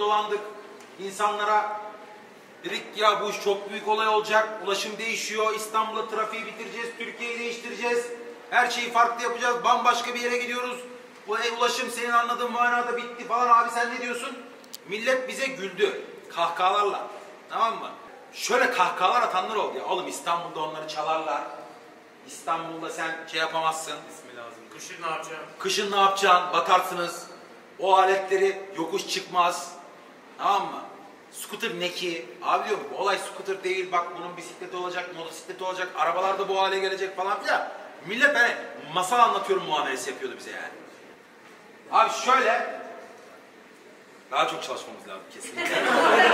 dolandık. İnsanlara dedik ya bu iş çok büyük olay olacak. Ulaşım değişiyor. İstanbul'da trafiği bitireceğiz. Türkiye'yi değiştireceğiz. Her şeyi farklı yapacağız. Bambaşka bir yere gidiyoruz. Bu ulaşım senin anladığın manada bitti falan abi sen ne diyorsun? Millet bize güldü. Kahkahalarla. Tamam mı? Şöyle kahkahalar atanlar oldu ya. Oğlum İstanbul'da onları çalarlar. İstanbul'da sen şey yapamazsın. İsmi lazım. Kışın ne yapacağım? Kışın ne yapacaksın? Bakarsınız. O aletleri yokuş çıkmaz. Tamam mı? Scooter ne ki? Abi diyorum bu olay scooter değil. Bak bunun bisikleti olacak, motosikleti olacak. Arabalar da bu hale gelecek falan filan. Millet hani masal anlatıyorum muamelesi yapıyordu bize yani. Abi şöyle. Daha çok çalışmamız lazım kesinlikle.